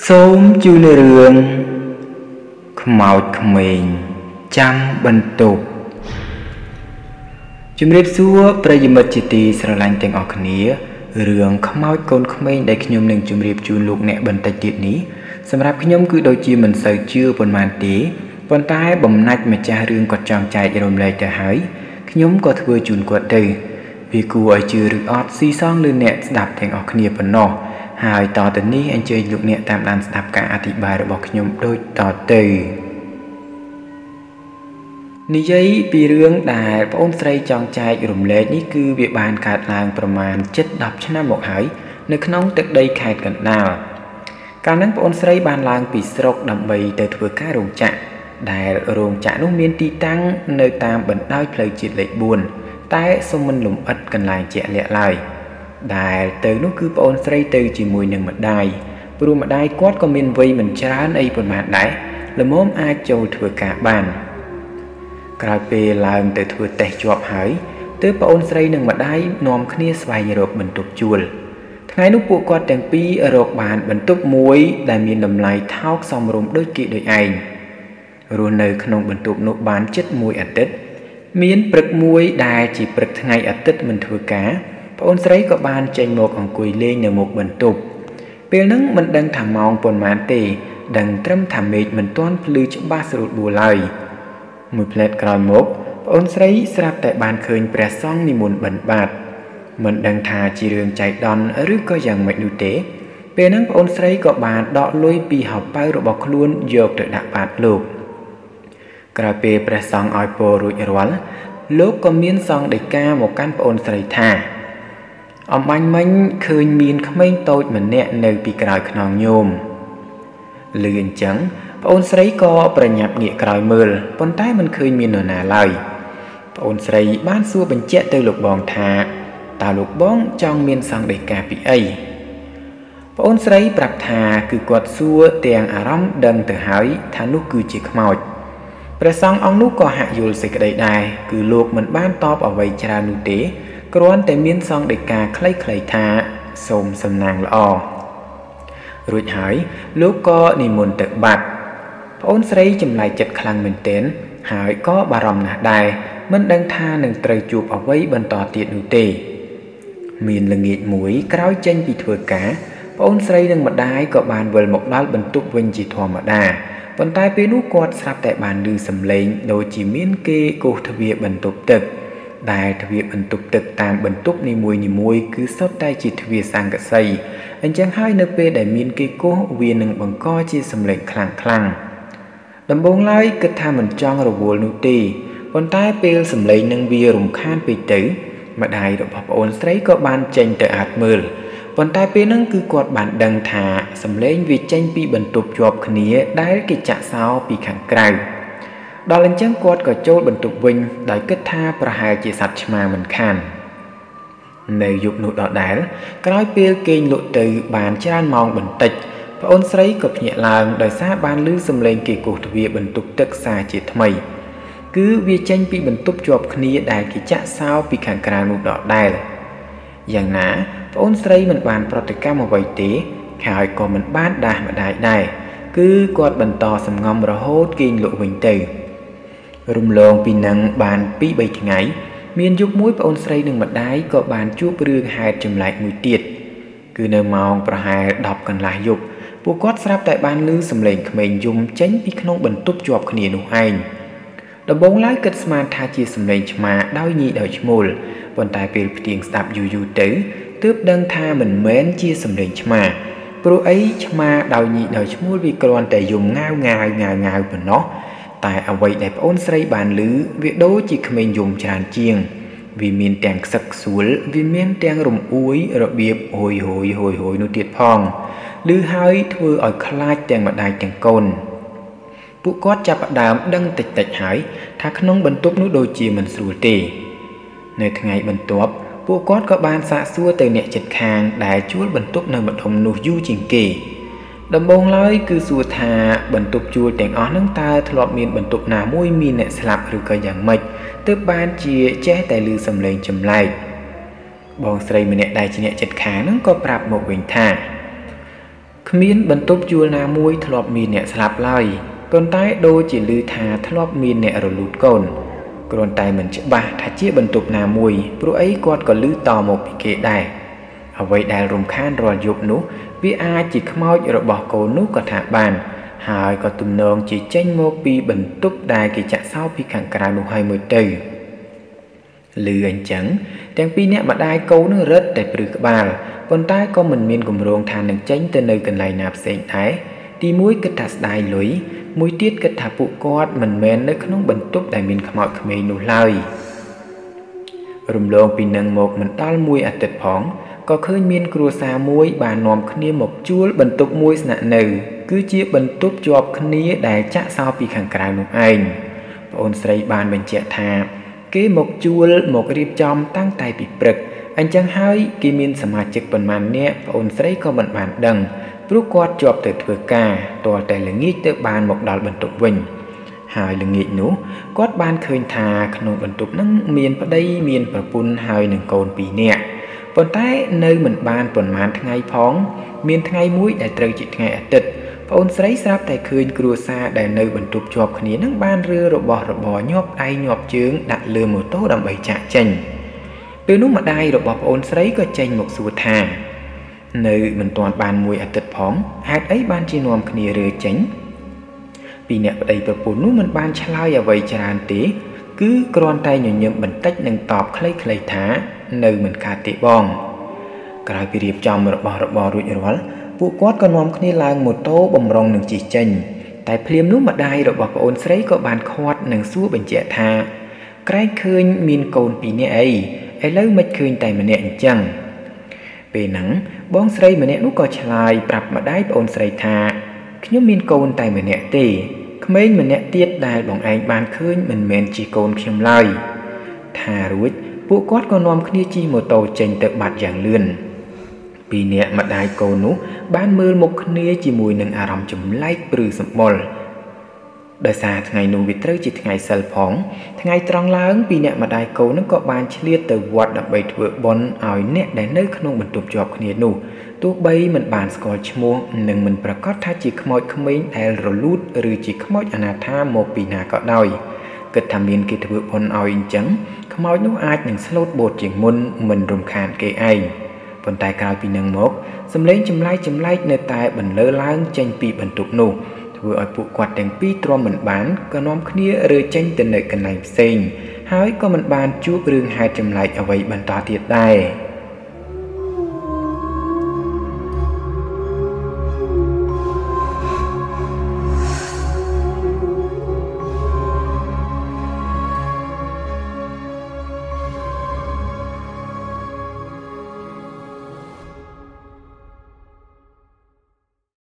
សូមជួយរឿងខ្មោចក្មេងចាំបន្ទប់ជំរាបសួរប្រិយមិត្តជាទីស្រឡាញ់ទាំងអស់គ្នារឿងខ្មោចកូនក្មេងដែលខ្ញុំនឹងជម្រាបជូនលោកអ្នកបន្តិចទៀតនេះសម្រាប់ខ្ញុំគឺដូចជាមិនសូវជឿប៉ុន្មានទេប៉ុន្តែបំណាច់ម្ចាស់រឿងគាត់ចង់ចែករំលែកទៅហើយខ្ញុំក៏ធ្វើជូនគាត់ទៅវាគួរឲ្យជឿឬអត់ស៊ីសងលើអ្នកស្ដាប់ទាំងអស់គ្នាប៉ុណ្ណោះ ហើយតទៅនេះអញ្ជើញលោកអ្នកតាមដានស្ដាប់ការអធិប្បាយរបស់ខ្ញុំដូចតទៅនិយាយពីរឿងដែលប្អូនស្រីចង់ចែករំលែកនេះគឺវាបានកើតឡើងប្រមាណ7-10ឆ្នាំមកហើយនៅក្នុងទឹកដីខេត្តកណ្ដាលកាលនោះប្អូនស្រីបានឡើងពីស្រុកដើម្បីទៅធ្វើការរោងចក្រដែលរោងចក្រនោះមានទីតាំងនៅតាមបណ្ដោយផ្លូវជាតិលេខ4តែសូមមិនលំអិតកន្លែងជាក់លាក់ឡើយ។ ដែលទៅនោះគឺប្អូនស្រីទៅជាមួយនឹងម្ដាយព្រោះម្ដាយគាត់ក៏មានវ័យមិនច្រើនអីប៉ុន្មានដែរល្មមអាចចូលធ្វើការបានក្រោយពេលឡើងទៅធ្វើតេស្តជាប់ហើយទើបប្អូនស្រីនិងម្ដាយនាំគ្នាស្វែងរកបន្ទប់ជួលថ្ងៃនោះពួកគាត់ទាំងពីររកបានបន្ទប់មួយដែលមានតម្លៃថោកសមរម្យដូចគេដូចឯងរស់នៅក្នុងបន្ទប់នោះបានជិតមួយអាទិត្យមានព្រឹកមួយដែលជាព្រឹកថ្ងៃអាទិត្យមិនធ្វើការ ប្អូនស្រីក៏បានចេញមកអង្គុយលេងនៅមុខបន្ទប់ពេលហ្នឹងមិនដឹងថាម៉ោងប៉ុន្មានទេ ដឹងត្រឹមថាមេឃមិនទាន់ភ្លឺច្បាស់ស្រួលបួលឡើយមួយផ្លែតក្រោយមកប្អូនស្រីស្រាប់តែបានឃើញព្រះសង្ឃនិមន្តបិណ្ឌបាតមិនដឹងថាជារឿងចៃដន្យឬក៏យ៉ាងម៉េចនោះទេ ពេលហ្នឹងប្អូនស្រីក៏បានដកលុយពីហោប៉ៅរបស់ខ្លួនយកទៅដាក់បាតលោកក្រោយពេលព្រះសង្ឃឲ្យពររួចរាល់លោកក៏មានសង្ឃដីកាមកកាន់ប្អូនស្រីថា អំបាញ់មិញឃើញមានក្មេងតូចម្នាក់នៅពីក្រោយខ្នងញោមលឺអញ្ចឹងប្អូនស្រីក៏ប្រញាប់ងាកក្រោយមើលប៉ុន្តែមិនឃើញមាននរណាឡើយប្អូនស្រីបានសួរបញ្ជាក់ទៅលោកបងថាតើលោកបងចង់មានសង្ឃដីកាពីអីប្អូនស្រីប្រាប់ថាគឺគាត់សួរទាំងអារម្មណ៍ដឹងទៅហើយថានោះគឺជាខ្មោចព្រះសង្ឃអង្គនោះក៏ហាក់យល់សេចក្តីដែរគឺលោកមិនបានតបអ្វីច្រើននោះទេ គ្រាន់តែមានសង្ឃដីកាខ្លីៗថាសូមសំណាងល្អរួចហើយលោកក៏និមន្តទៅបាត់ប្អូនស្រីចម្លែកចិត្តខ្លាំងមែនទែនហើយក៏បារម្ភណាស់ដែរមិនដឹងថានឹងត្រូវជួបអ្វីបន្តទៀតនោះទេ មានល្ងាចមួយក្រោយចេញពីធ្វើការប្អូនស្រីនិងម្ដាយក៏បានវិលមកដល់បន្ទប់វិញជាធម្មតាប៉ុន្តែពេលនោះគាត់ស្រាប់តែបានឮសំឡេងដូចជាមានគេគោះទ្វារបន្ទប់ទឹក ដែលទ្វារបន្ទប់ទឹកតាមបន្ទប់នីមួយនីមួយគឺសុទ្ធតែជាទ្វារសង្កសីអញ្ចឹងហើយនៅពេលដែលមានគេគោះវានឹងបង្កជាសម្លេងខ្លាំងខ្លាំងដំបូងឡើយគិតថាមិនចង់រវល់នោះទេប៉ុន្តែពេលសម្លេងនឹងវារំខានពេកទៅម្ដាយរបស់ប្អូនស្រីក៏បានចេញទៅអាតមើលប៉ុន្តែពេលហ្នឹងគឺគាត់បានដឹងថាសម្លេងវាចេញពីបន្ទប់ជាប់គ្នាដែលគេចាក់សោពីខាងក្រៅ ដល់អញ្ចឹងគាត់ក៏ចូលបន្ទប់វិញដោយគិតថាប្រហែលជាសត្វឆ្មាមិនខាននៅយប់នោះដដែលក្រោយពេលគេងលក់ទៅបានច្រើនម៉ោងបន្តិចប្អូនស្រីក៏ភ្ញាក់ឡើងដោយសារបានឮសំឡេងគេគោះទ្វារបន្ទប់ទឹកសាជាថ្មី គឺវាចេញពីបន្ទប់ជាប់គ្នាដែលគេចាក់សោពីខាងក្រៅនោះដដែលយ៉ាងណាប្អូនស្រីមិនបានប្រតិកម្មអ្វីទេហើយក៏មិនបានដាស់ម្ដាយដែរគឺគាត់បន្តសំងំរហូតគេងលក់វិញទៅ រំលងពីនឹងបាន2 3ថ្ងៃ មានយប់មួយប្អូនស្រីនិងម្ដាយក៏បានជួបរឿងហេតុចម្លែកមួយទៀតគឺនៅម៉ោងប្រហែល10កន្លះយប់ពួកគាត់ស្រាប់តែបានឮសំឡេងក្មេងយំចេញពីក្នុងបន្ទប់ជាប់គ្នានោះឯងដំបូងឡើយគិតស្មានថាជាសំឡេងឆ្មាដោយញីដោយឈ្មោលប៉ុន្តែពេលផ្ទៀងស្ដាប់យូរយូរទៅទើបដឹងថាមិនមែនជាសំឡេងឆ្មាព្រោះអីឆ្មាដោយញីដោយឈ្មោលវាគ្រាន់តែយំងាវងាវងាវងាវប៉ុណ្ណោះ តែអ្វីដែលប្អូនស្រីបានឮវាដូចជាក្មេងយំច្រើនជាង វាមានទាំងខ្សឹកខ្សួលវាមានទាំងរំអួយរបៀបហួយហួយហួយហួយនោះទៀតផងឮហើយធ្វើឲ្យខ្លាចទាំងម្ដាយទាំងកូនពួកគាត់ចាប់ផ្ដើមដឹងតិចតិចហើយថាក្នុងបន្ទប់នោះដូចជាមិនស្រួលទេ នៅថ្ងៃបន្ទាប់ពួកគាត់ក៏បានសាកសួរទៅអ្នកចិត្តខាងដែលជួលបន្ទប់នៅម្ដុំនោះយូរជាងគេ ដំបូងឡើយគឺសួរថាបន្ទប់ជួលទាំងអស់ហ្នឹងតើធ្លាប់មានបន្ទប់ណាមួយមានអ្នកស្លាប់ឬក៏យ៉ាងម៉េចទើបបានជាចេះតែឮសំឡេងចម្លែកបងស្រីម្នាក់ដែលជាអ្នកចិត្តខាងហ្នឹងក៏ប្រាប់មកវិញថាគ្មានបន្ទប់ជួលណាមួយធ្លាប់មានអ្នកស្លាប់ឡើយប៉ុន្តែដូចជាឮថាធ្លាប់មានអ្នករលូតកូនគ្រាន់តែមិនច្បាស់ថាជាបន្ទប់ណាមួយព្រោះអីគាត់ក៏ឮតមកពីគេដែរអ្វីដែលរំខានរាល់យប់នោះ វាអាចជាខ្មោចរបស់កូននោះក៏ថាបាន ហើយក៏ទំនងជាចេញមកពីបន្ទប់ដែលគេចាក់សោពីខាងក្រៅនោះហើយមួយទៅលឺអញ្ចឹងទាំងពីរអ្នកម្ដាយកូននឹងរត់តែព្រឺក្បាលប៉ុន្តែក៏មិនមានគម្រោងថានឹងចេញទៅនៅកន្លែងណាផ្សេងដែរទីមួយគិតថាស្ដាយលុយមួយទៀតគិតថាពួកគាត់មិនមែននៅក្នុងបន្ទប់ដែលមានខ្មោចក្មេងនោះឡើយរំលងពីនឹងមកមិនដល់មួយអាទិត្យផង ក៏ឃើញមានគ្រួសារមួយបាននាំគ្នាមកជួលបន្ទប់មួយស្នាក់នៅ គឺជាបន្ទប់ជាប់គ្នាដែលចាក់សោពីខាងក្រៅនោះឯងប្អូនស្រីបានបញ្ជាក់ថា គេមកជួលមករៀបចំតាំងតែពីព្រឹកអញ្ចឹងហើយគេមានសមាជិកប៉ុន្មាននាក់ប្អូនស្រីក៏មិនបានដឹងព្រោះគាត់ជាប់ទៅធ្វើការទាល់តែល្ងាចទៅបានមកដល់បន្ទប់វិញហើយល្ងាចនោះគាត់បានឃើញថាក្នុងបន្ទប់ហ្នឹងមានប្តីមានប្រពន្ធហើយនឹងកូនពីរនាក់ ប៉ុន្តែនៅមិនបានប៉ុន្មានថ្ងៃផង មានថ្ងៃមួយដែលត្រូវជាថ្ងៃអាទិត្យប្អូនស្រីស្រាប់តែឃើញគ្រួសារដែលនៅបន្ទប់ជាប់គ្នានឹងបានរើរបស់របរញាប់ដៃញាប់ជើងដាក់លើម៉ូតូដើម្បីចាក់ចេញពេលនោះម្ដាយរបស់ប្អូនស្រីក៏ចេញមកសួរថានៅមិនទាន់បានមួយអាទិត្យផងហេតុអីបានជានាំគ្នារើចេញពីអ្នកប្តីប្រពន្ធនោះមិនបានឆ្លើយអ្វីច្រើនទេ គឺគ្រាន់តែញញឹមបន្តិចនិងតបខ្លីៗថា នៅមិនខាតទេបង ក្រោយពីរៀបចំរបស់របររួចរាល់ពួកគាត់ក៏នាំគ្នាឡើងម៉ូតូបំរុងនឹងជិះចេញតែភ្លាមនោះម្ដាយរបស់ប្អូនស្រីក៏បានខាត់និងសួរបញ្ជាក់ថា ក្រែងឃើញមានកូនពីរនាក់អីឥឡូវមិនឃើញតែម្នាក់អញ្ចឹងពេលហ្នឹងបងស្រីម្នាក់នោះក៏ឆ្លើយប្រាប់ម្ដាយប្អូនស្រីថាខ្ញុំមានកូនតែម្នាក់ទេក្មេងម្នាក់ទៀតដែលបងឯងបានឃើញមិនមែនជាកូនខ្ញុំឡើយថារួច ពួកគាត់ក៏នាំគ្នាជិះម៉ូតូចេញទៅបាត់យ៉ាងលឿនពីរនាក់ម្ដាយកូននោះ បានមើលមុខគ្នាជាមួយនឹងអារម្មណ៍ចម្លែកព្រឺសម្បុរដោយសារថ្ងៃនោះវាត្រូវជាថ្ងៃសិលផង ថ្ងៃត្រង់ឡើងពីអ្នកម្ដាយកូននឹងក៏បានឆ្លៀតទៅវត្តដើម្បីធ្វើបុណ្យឲ្យអ្នកដែលនៅក្នុងបន្ទប់ជាប់គ្នានោះទោះបីមិនបានស្គាល់ឈ្មោះនិងមិនប្រកាសថាជាខ្មោចក្មេងដែលរលូតឬជាខ្មោចអនាថាមកពីណាក៏ដោយ គិតថាមានគេធ្វើបុណ្យឲ្យអញ្ចឹងខ្មោចនោះអាចនឹងស្លូតបូតជាងមុនមិនរំខានគេឯងប៉ុន្តែក្រោយពីនឹងមកសំឡេងចម្លែកចម្លែកនៅតែបន្លឺឡើងចេញពីបន្ទប់នោះធ្វើឲ្យពួកគាត់ទាំងពីរទ្រាំមិនបានក៏នាំគ្នារើចេញទៅនៅកន្លែងផ្សេង ហើយក៏មិនបានជួបរឿងហេតុចម្លែកអ្វីបន្តទៀតដែរ